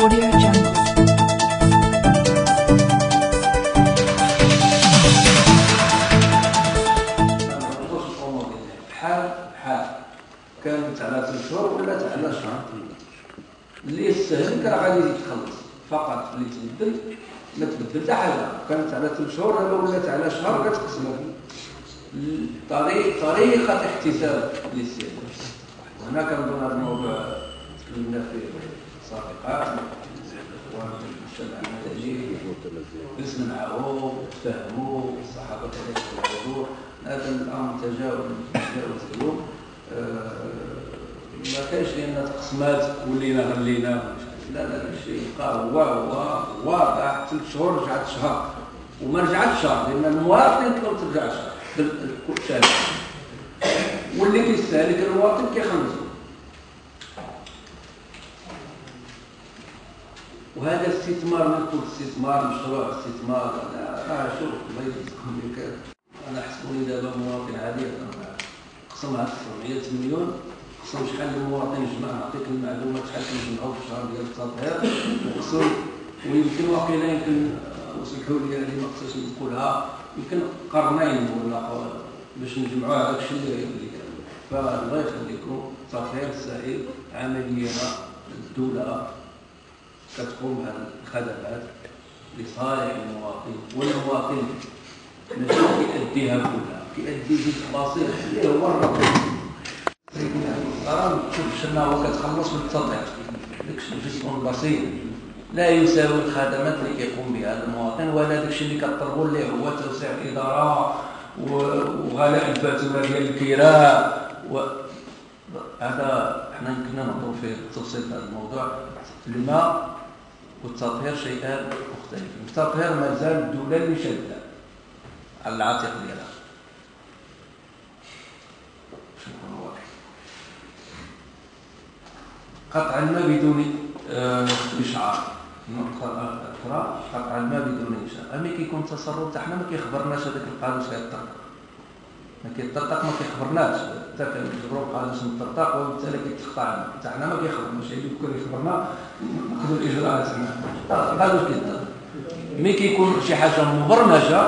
Audio Jungle. بحال بحال كانت على ثلاث شهور ولات على شهر اللي يستهلك غادي يتخلص. فقط اللي تبدل ما تبدل حاجة. كانت على ثلاث شهور دابا على شهر كتقسم طريق طريقة احتساب للسيادة وهنا كنظن هذا الموضوع تكلمنا فيه سابقا والمجتمع المدني جلسنا معه فهموا الصحابة كذلك الحضور. هذا الامر تجاوز اليوم. آه، ما كاينش لأن تقسمات ولينا غلينا. لا لا لا شيء. يبقى هو هو واقع ثلاث شهور رجعت شهر وما رجعتش شهر لأن المواطن يطلب ترجع شهر واللي كيستهلك المواطن كيخلصو وهذا استثمار نقول استثمار مشروع استثمار. أنا آه شوف الله بخير أنا حسبوني دابا مواطن عادي. قسمها 900 مليون. قسم شحال المواطن جمع نعطيك المعلومات شحال كنجمعوا في الشهر ديال التطهير وقسم ويمكن واقيلا يمكن وسمحوا لي هذه ما خصنيش نقولها. يمكن قرنين ولا باش نجمعوا هذاك الشيء اللي فالله يخليكم تطهير السائل عملية الدولة. بهذه الخدمات لصالح المواطن والمواطن ماشي كيأديها كلها كيأدي جزء بسيط اللي هو الرقم سيدنا المحترم شوف شنا هو كتخلص من التطهير داك جزء بسيط. لا يساوي الخدمات اللي كيقوم بها المواطن ولا داك الشيء اللي كطلبوا اللي هو توسيع الإدارة وغلاء الفاتورة ديال الكراء و... هذا إحنا يمكننا نهضروا في تفصيل هذا الموضوع. الماء والتطهير شيئان مختلفين. التطهير مازال الدولة اللي شاده على العاتق ديالها قطع الماء بدون آه، اشعار النقطه الاخرى قطع الماء بدون اشعار اما كيكون تصرف تاعنا ما كيخبرناش هذاك القانون كيطبق ما كيطبق ما كيخبرناش. حتى كنجبروا قانون الطرطاق وبالتالي كيتقطع الماء تاعنا ما كيخبرناش اللي يمكن يخبرنا. ناخذوا الإجراءات قالوا كده ملي كيكون شي حاجة مبرمجة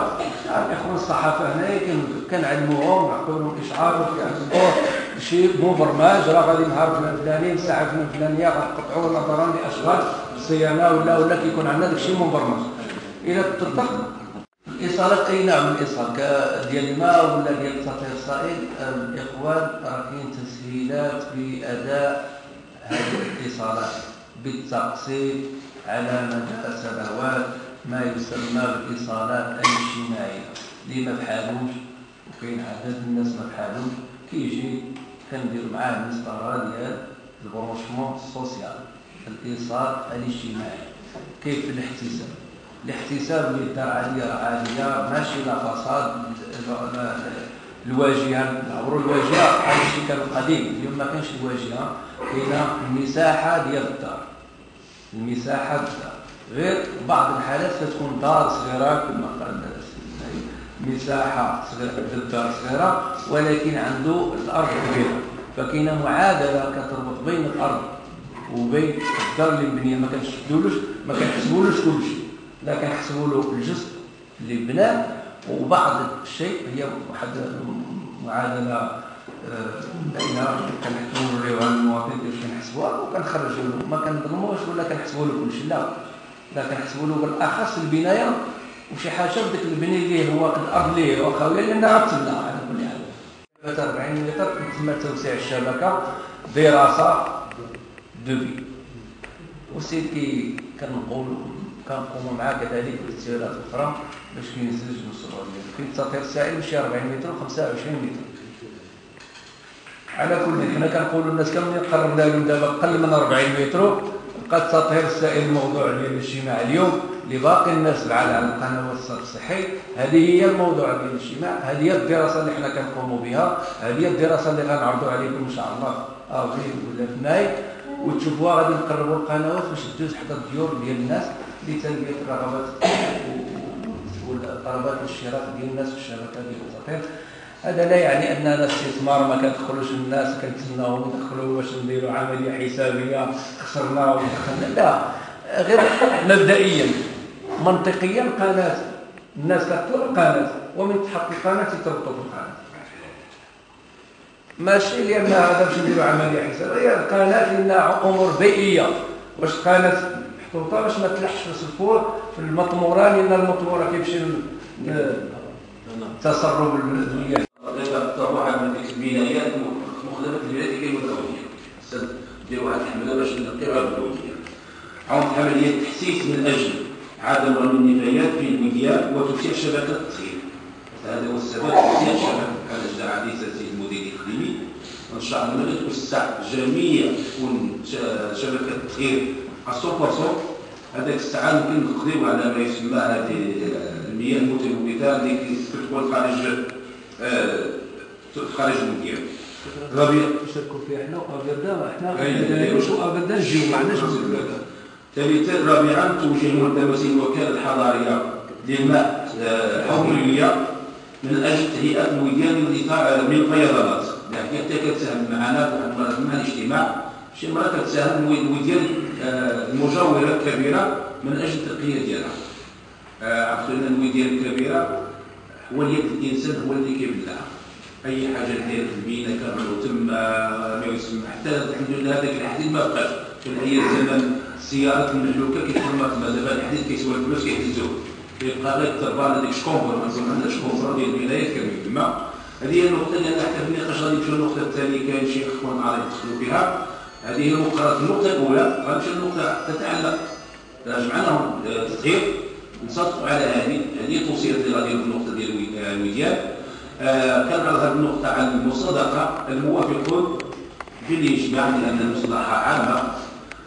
الاخوان الصحافة هنايا كن- كنعلموهم نعطيو لهم إشعار وكيعلموه شي مبرمج راه غادي نهار فلان فلاني الساعة فلان فلانية غنقطعوا نظرا لاشغال الصيانه ولا ولا كيكون عندنا داك الشيء مبرمج. إلى تطبق الاصالات اي نوع من الايصال ديال الماء ولا ديال التطهير الصائل الإخوان راه كاين تسهيلات في أداء هذه الاتصالات بالتقسيط على مدى سنوات ما يسمى بالاتصالات الاجتماعية. اللي ما بحالوش وكاين عدد الناس ما بحالوش كيجي كندير معاه مسطرة ديال البروشمون السوسيال الايصال الاجتماعي كيف الاحتساب؟ الاحتساب دار عاليه ماشي لا فساد لا- لا- الواجهة نعبروا الواجهة هذا الشيء كان قديم اليوم ما كانش الواجهة كاينة المساحة ديال الدار. المساحة الدار. غير بعض الحالات كتكون دار صغيرة كما قال مساحة صغيرة الدار صغيرة ولكن عنده الأرض كبيرة. فكاينه معادلة كتربط بين الأرض وبين الدار اللي مبنية ما كنشدولوش ما كنحسبولوش كل شيء لا كنحسبوا له الجزء اللي بناه وبعض الشيء هي واحد معادلة آه، بين كنحكموا عن المواطن كيفاش كنحسبوها وكنخرجوا له ما كنظلموش ولا كنحسبوا له كل شيء لا لا كنحسبوا له بالأخص البناية وشي حاجة بديك البنيه اللي هو الأرض اللي هو خاوية لانها غتبنى على كل حال. 40 متر تم توسيع الشبكة دراسة دوبي. والسيد كي كنقول كنقوموا معاه كذلك بالاستشارات أخرى باش كينزل المشروع ديالو كاين التطهير السائل شي 40 متر و 25 متر. على كل حنا كنقولوا الناس كاملين قررنا لهم دابا أقل من 40 متر بقى التطهير السائل الموضوع ديال الاجتماع اليوم اللي باقي الناس بعد على القنوات الصحي. هذه هي الموضوع ديال الاجتماع هذه هي الدراسة اللي حنا كنقوموا بها هذه هي الدراسة اللي غنعرضوا عليكم إن شاء الله. افريل ولا في ماي وتشوفوها غادي نقربوا القنوات باش تدوز حتى الديور ديال الناس. لتلبيه الرغبات والطلبات والاشتراك ديال الناس في الشبكه ديال هذا لا يعني اننا استثمار ما كندخلوش الناس كنتسناهم يدخلوا باش نديروا عملية حسابية خسرنا ودخلنا. لا غير مبدئيا منطقيا قناة الناس كتطلع قناة ومن تحط القناه يتربطوا في القناة. ماشي لأن هذا باش نديروا عملية حسابية القناة لأنها أمور بيئية. واش قناة محطوطه باش ما تلحش في الصفور في المطمورة لأن المطمورة كيمشي تسرب المياه ديك البنايات مخدمة البنايات كاين متوجهه دير واحد الحمله باش نلقيوها بالوجهه عون عملية تحسيس من أجل عدم رمي النفايات في الوديان وتوسيع شبكة التطهير هذا هو السبب توسيع شبكه جدع حديث السيد المدير الإقليمي. إن شاء الله توسع جميع شبكة التطهير 100% هذاك الساعة يمكن نقضيو على ما يسمى هذه المياه المتلوثه اللي تكون خارج آه، خارج المدينة ربيع نشاركوا فيها إحنا وابدا إحنا شو ابدا نجيو ما عندناش ثالثا رابعا توجيه ملتمسين الوكالة الحضارية للماء آه، من أجل تهيئة الوديان من الفيضانات يعني حتى كتساهم معنا في الاجتماع شي مرات كتساهم الوديان آه، المجاورة الكبيرة من أجل التنقيه ديالها. عرفتوا إن الوديان الكبيرة هو اليد الإنسان هو اللي كيبلعها. أي حاجة دايره في المينا كنعملوا تما ما يسمى. حتى الحمد لله هذاك الحديد ما بقاش. كان هي زمان السيارات المملوكة كيتحمى تما دابا الحديد كيسوى الفلوس كيهزوه كيبقى غير التربان هذيك شكومبر ما عندناش شكومبر ديال الولايات كامل تما هذه هي النقطة اللي أنا حتى في النقاش غادي نمشيو للنقطة الثانية كاين شي إخوان عاد يدخلوا فيها. هذه هي النقطة الأولى غنمشيو للنقطه تتعلق. جمعناهم تطهير نصدقوا على هذه هذه توصية اللي غادي في النقطة ديال الوديان آه كان على هذه النقطة عن المصادقة الموافقون بالاجماع لأن المصلحه عامة.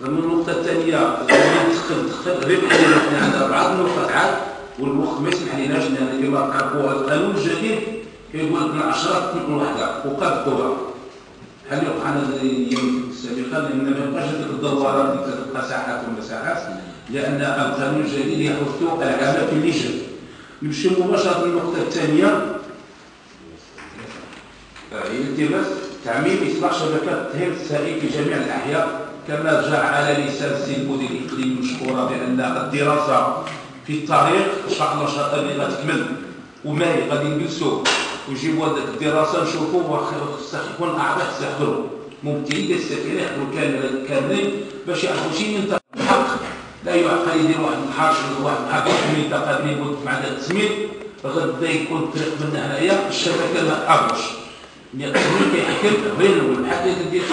ومن النقطة الثانية تدخل تدخل غير إحنا عندنا بعض النقط عاد. والوقت ما يسمح لناش لأن كما تعرفوا القانون الجديد كيقول لك من 10 تكون واحدة وقد الكره هل الأيام السابقه لأن ما يبقاش اللي كتبقى ساحات ومساحات لأن القانون الجديد يحث العمل في اللجان نمشي مباشرة للنقطة الثانية. هي التباس تعميم إصلاح شبكات التطهير السائل في جميع الأحياء كما جاء على لسان السيد المدير الإقليمي مشكورة بأن الدراسة في الطريق الله شاء الله غتكمل وما غادي نجلسوا ويجيبوا هذيك الدراسة نشوفوا خصها يكون أعضاء يحضروا ممكن السفينة يحضروا كاملين باش يعرفوا شي من الحق لا يعقل يدير واحد الحاج واحد الحاج من تقابل مع بعد التسميت غدا يكون الطريق من هنايا الشبكة ما اغوش التسميت كيحكم غير والحاجة ديال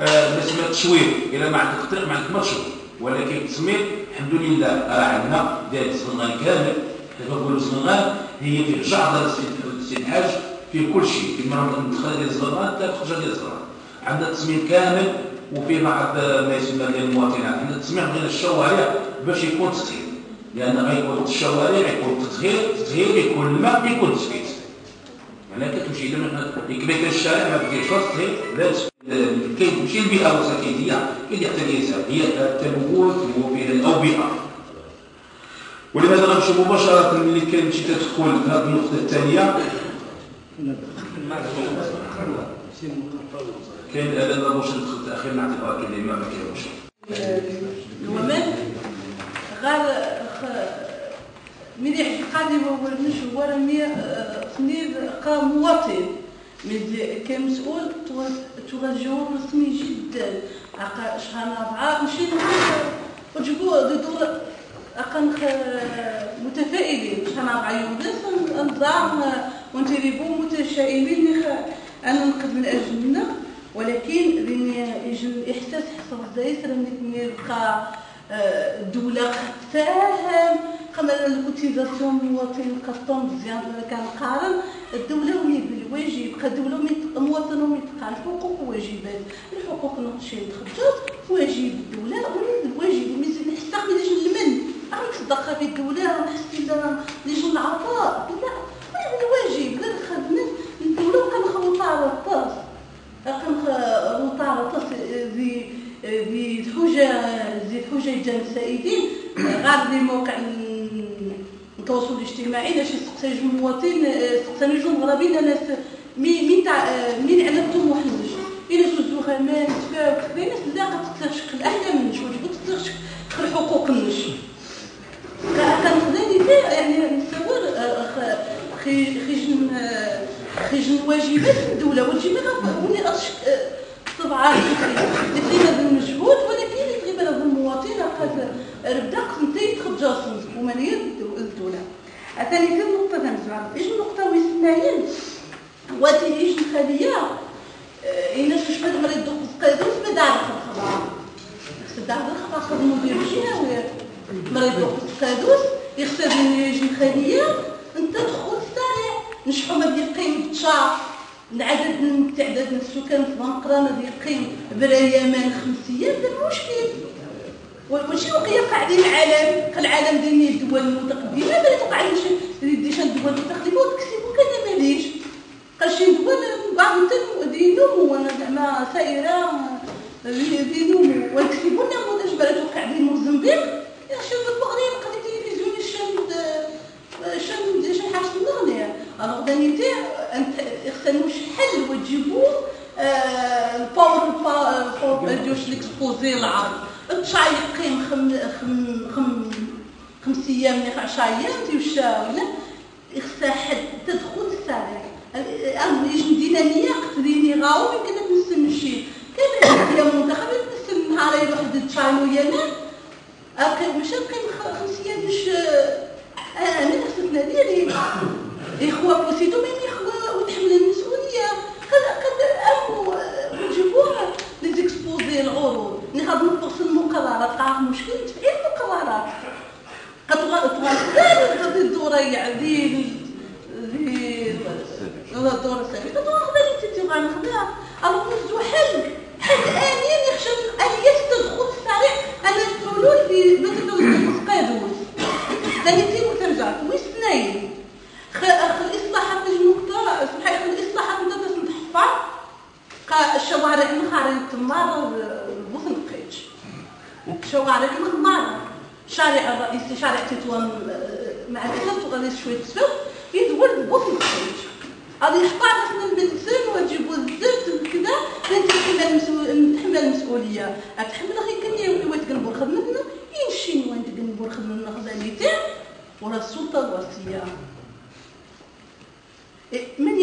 آه ما تشويه إلى ما عندك الطريق ما عندك تشوي ولكن التسميت الحمد لله راه عندنا داير الصنغان كامل. كيف نقولوا الصنغان هي في السيد الحاج في كل شيء كما ندخل ديال الصنغان حتى الخرجة ديال الصنغان عندنا التسميت كامل وفي بعض ما يسمى للمواطنين عندنا تسميع بين الشوارع باش يكون تطهير لأن غيكون الشوارع يكون تطهير تطهير يكون الماء يكون تسكيت يعني كتمشي كما كان الشارع ما بديرش تطهير لا كيمشي البيئه الوسطيه كيدير حتى الانسان هي التلوث وفيها الأوبئة. ولماذا غنمشي مباشرة ملي كان شي تدخل هذه النقطة الثانية كاين الاذان لا باش ندخل تاخير نعطي باقي الامام ما كاينش. ومن غير ملي قادم هو مش هو راني سنيد كمواطن من كمسؤول توجه رسمي جدا. شهر أربعة مشيت وجبوا دور أقل متفائلين. شهر أربعة يونس نظام ونتريبو متشائمين. أنا نقدم من أجلنا ولكن يجي إحساس حسب الزايس راني نلقى الدولة تفاهم كما الكوتيزاسيون المواطن قطون مزيان كان قارن الدولة وهي بالواجب. الدولة المواطن ومن يتقال الحقوق وواجبات الحقوق نقشي تخرجت واجب الدولة والواجب ميزان نحس من يجي المن. راك صدقها في الدولة نحس يجي العطاء. لا الواجب لا خدمة الدولة وكنخلطها على الطاس. كنخلطها على الطاس ذي ذي حجة ذي جان السائدين. غير لي موقع التواصل الاجتماعي لاش يسقسى جوج مواطن سقساني جوج مغربيين ناس مين تاع مين طموح النجم إلا سوزو غمان تفاو كذا ناس لا قد تشكل أحلى من شو جبت تخش تخل حقوق النش كان خداني يعني نتصور خيجن خيجن واجبات الدولة والواجبات وني طبعا يتغيب المجهود ولكن يتغيب هذا المواطن قد ربدا قسمتي تخرج جاسوس ومالية الدولة. عثاني في النقطة تنزع إيش النقطة ويسناين واتي إيش الخلية إنا شوش بد مريض دوق قيدوس بدار الخبر؟ بدار الخبر خدمو بيرجينا مريض دوق قيدوس من يجي خلية انت تدخل سريع نشحو ما بيقيم بتشار. العدد من تعداد السكان في بنقرانة يقيم بريامان خمس أيام هذا مشكل. وشي وقيا قاعدين العالم. العالم ديني الدول المتقدمة ما يتوقع ديش الدول المتقدمة وتكسبوا كذا ماليش قال شي دول بعض دينهم وأنا زعما سائرة. دينهم ويكسبونا موداش بلا توقع دين موزمبيق يا شوف البغرين قد التلفزيون الشام الشام حاجة المغنيه الوغ دانيتي انت خصنا حل وتجيبوا الباور باور ديوش ليكسبوزي العرض. تشاي يقيم خم خم خم خمس أيام عشر أيام تيوشا ولا يخصها حد تدخل السارع أنا يجي دينامية قتليني غاو يمكن تنسم الشيء كان هي منتخب تنسم نهار يروح تشاي ويانا أكيد مش نقيم خمس أيام مش أنا نفسنا ديالي إخوة بوسيتو ميم إخوة وتحمل المسؤولية. كذا كذا أمو وجيبوها ليزيكسبوزي العروض نهض نطبق في المقررات. قاع مشكل تفعيل المقررات؟ قد غادي الدورة يعدي. ذي الدورة السابقة الدورة غدا تتي غنخدها أو نفزو حل. حل آنين من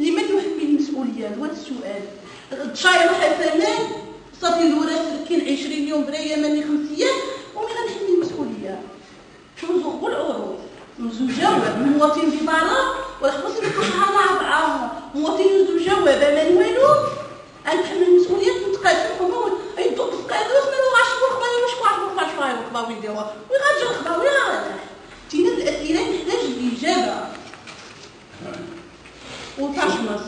لمن يحمل المسؤولية هو السؤال. تشاير حسنات صافي الوراث كاين 20 يوم برايا ماني خمس أيام ومن نحمل المسؤولية. شنو زوق العروض نزو جواب المواطن ببارا ولا خلاص نكون شهر مع مواطن نزو جواب ما والو نتحمل المسؤولية نتقاسم هما يدوق تقادر ما نوعش الخبار واش واحد ما فاش فاي الخبار ويديروا. ويغادر الخبار ويا تينا الأسئلة نحتاج الاجابه وتشمس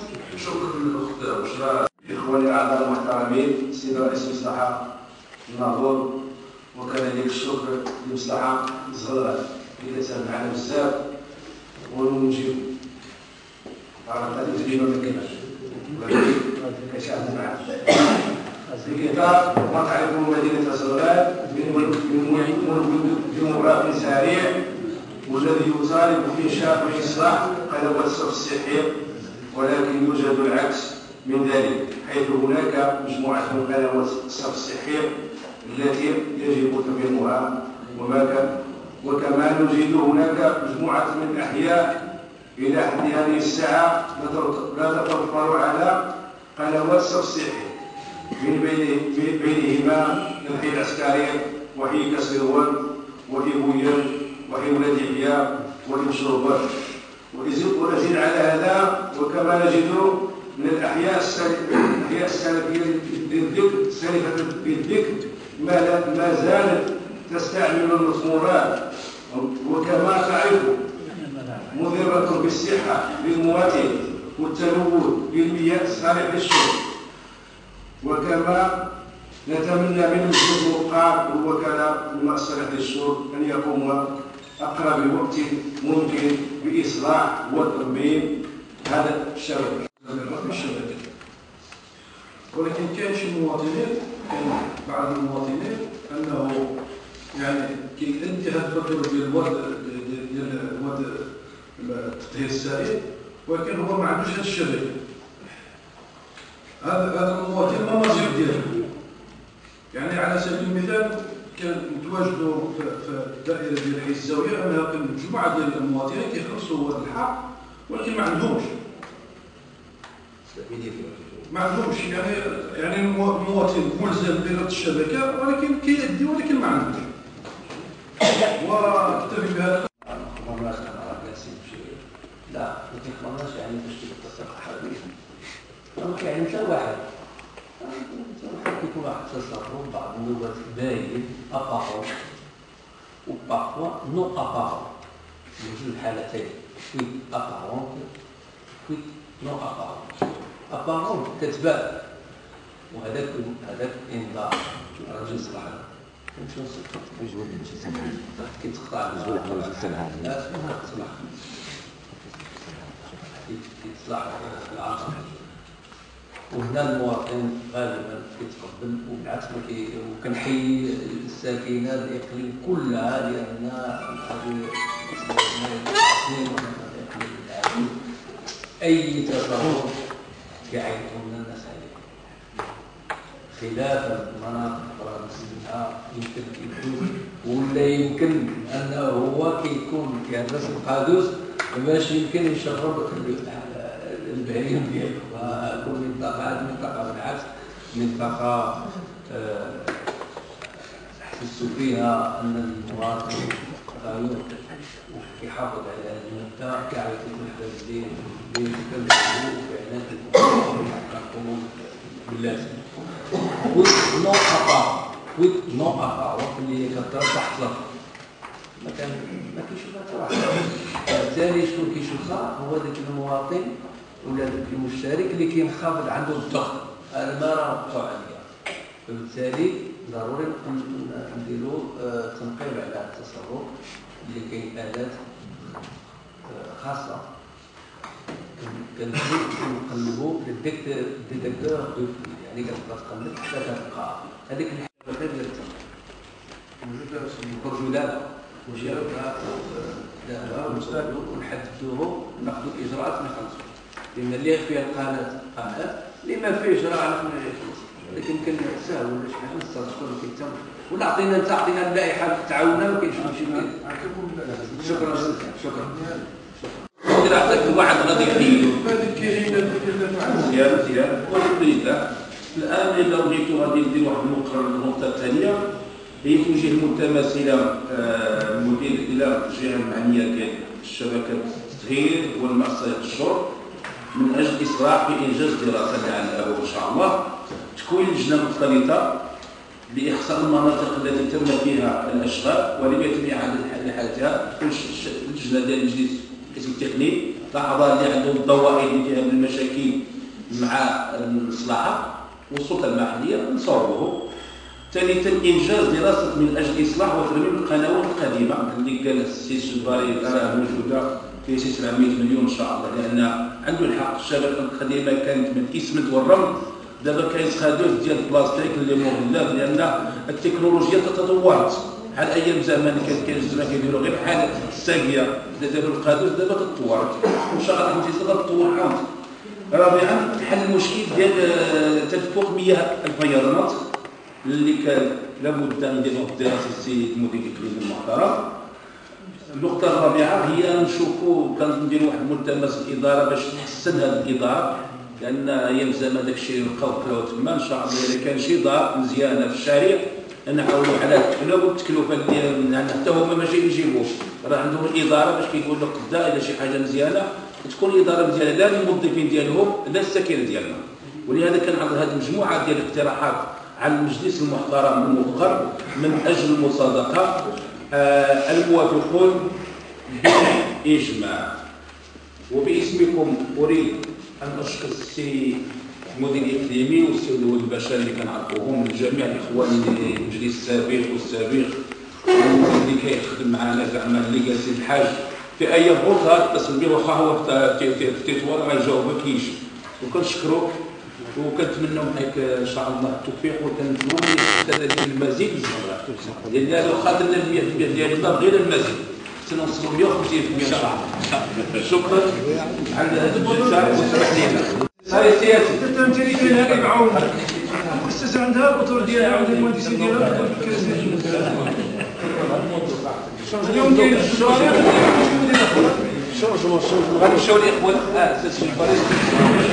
شكرا للأخت بشرى إخواني الأعضاء المحترمين سيد رئيس المصلحة الناظور وكذلك الشكر للمصلحة الصغيرة اللي كتساهم معنا بزاف. ونجيب على التجربة ما كايناش. ولكن كشاهد معنا. إطار ما تعرفون مدينة سلمان ديموغرافي سريع والذي يطالب بإنشاء وإصلاح قنوات الصرف الصحي ولكن يوجد العكس من ذلك حيث هناك مجموعة من قنوات الصرف الصحي التي يجب تقييمها وكما نجد هناك مجموعة من الأحياء إلى حد هذه الساعة لا تتوفر على قنوات الصرف الصحي من بينهما الحي العسكري وحي كسروان وحي بويان وحي ولاد وحي مشروبات. وأزيد على هذا وكما نجد من الأحياء السلفية للذكر السالفة بالذكر ما زالت تستعمل المسمورات وكما تعرف مضرة بالصحة للمواطن والتلوث بالمياه الصالح للشرب. وكما نتمنى من الجهد الوقار والوكالة المؤسسة للشرب أن يقوم أقرب وقت ممكن بإصلاح وترميم هذا الشبكة الشبكة ولكن كاين شي مواطنين كاين بعض المواطنين أنه يعني كيأدي هذا الفكر ديال الواد ديال الواد التطهير السائل ولكن هو ما عندوش هذا الشبكه هذا هذا المواطن ما مزيد ديالو. يعني على سبيل المثال كنتواجدوا في في الدائره ديال حي الزاوية انها كان مجموعه ديال المواطنين كيخلصوا هذا الحق ولكن ما عندهمش. ما عندهمش يعني يعني المو- المواطن ملزم بربط الشبكة ولكن كيأدي ولكن ما عندوش. وأكتفي بهذا. لا ما تخبرناش يعني باش تتصل حتى واحد. واحد كيكون واحد تسرب بعض النوبات باين apparent و parfois non apparent بجوج الحالتين fuite apparente fuite non apparente apparente كتبان. وهذاك هذاك إنذار. الراجل صلاح شنو نصف كيتقطع لا اسمها تصلح يتصلح العصر وهنا المواطن غالبا كيتقبل وبالعكس وكنحيي الساكنة الاقليم كلها لأن أي تصرف كيعيطوا لنا الناس عليه خلاف المناطق الاخرى مسلمها يمكن يكون ولا يمكن انه هو كيكون كيهرس القادوس باش يمكن يشرب البهيم ديالو. وكل منطقه هذه منطقه بالعكس منطقه آه، نحسوا فيها أن المواطن غيور كيحافظ على هذه المنطقة كيعرف يكون الليل الليل كنشوفوا فعلا كنقوموا باللازم with no أقاوة with no أقاوة اللي كترى تحت الأرض ما كان ما كيشوفها بالتالي شكون كيشوفها؟ هو ذاك المواطن ولا المشترك اللي كينخفض عنده الضغط. مقطوع عليا. فبالتالي ضروري ن- نديروا آه، تنقيب على التسرب اللي كاين آلات آه، خاصة. كنقلبوا ال détecteur de يعني كتبقى تقلب حتى كتلقى هذيك الحاجة ديال نخرجوا لا ونجيو لا ونحددوه. وناخذوا الاجراءات اللي خلصوا لأن اللي فيها القناة قناة اللي ما فيه اجراء عرفنا لكن كان سهل ولا شي حاجة نسترجعوا لكن تم ولا عطينا انت عطينا اللائحة تعاوننا ما كاينش شي مشكل. شكرا شكرا. ندير عطاك الواحد غادي يحيدو مزيان مزيان. والحمد لله. الآن الا بغيتو غادي ندير واحد النقطه النقطه الثانية. هي توجيه المتماثله آه، المدير إلى الجهه المعنيه ديال الشبكة التطهير والمأساة الشرب. من أجل اصلاح بانجاز دراسة لعله ان شاء الله تكوين لجنه مختلطه لاحصاء المناطق التي تم فيها الأشغال ولم يتم إعادة حالها تكون اللجنه ديال المجلس القسم التقني؟ الاعضاء اللي عندهم ضوابط اللي فيها المشاكل مع المصلحة والسلطة المحلية نصوبوه ثالثا إنجاز دراسة من أجل إصلاح وترميم القنوات القديمة. اللي قال السي السباري راه موجودة. في شي 700 مليون إن شاء الله لأن عنده الحق. الشبكه القديمه كانت من الاسمنت والرمل دابا كاين تخادر ديال البلاستيك اللي مغلف لأن التكنولوجيا تتطورت. بحال أيام زمان كان كاين زمان كيديروا غير بحال الساقية. داروا القادوس دابا تطورت. وان شاء الله لله تطور عاود. رابعا حل المشكل ديال آه، تدفق مياه الفيضانات اللي كان لابد أن يديروا الدراسه السيد مدير الاقليم المحترم. النقطة الرابعة هي نشوفوا كنديروا واحد ملتمس الإدارة باش تحسن هذه الإدارة لأن زمان داك الشيء كلاو تما إن شاء الله إذا كان شي دار مزيانة في الشارع نحاولوا على التكلفة والتكلفة اللي حتى هما ماشي يجيبوش. راه عندهم الإدارة باش كيقول لك قدا إذا شي حاجة مزيانة تكون الإدارة مزيانة. لا للموظفين ديالهم لا السكينة ديالنا. ولهذا كنعرض هذه المجموعة ديال الاقتراحات على المجلس المحترم الموقر من أجل المصادقة. الموافقون بالإجماع وباسمكم أريد أن أشكر السي المدير الإقليمي والسي ولود البشر اللي كنعرفوهم جميع الإخوان اللي المجلس السابق والسابق واللي كيخدم معنا زعما اللي جالسين الحاج. في أي بوطة اتصل به واخا هو في تطوار ما يجاوبك يجي وكنشكروك وكنتمنى منك إن شاء الله التوفيق وكنتمنى يستفاد المزيد من الخبرات لأن لو خاطرنا ال 100% ديالنا غير المزيد سنوصلوا 150% ان شاء الله شكرا على هذا الجلسه وسمح لنا هاي سياسي انت كاين هذه معاون الاستاذ عندها البطول ديالها عند المهندسين ديالها اليوم كاين الجمهوريه غنمشيو الاخوان آه تسجيل الفريق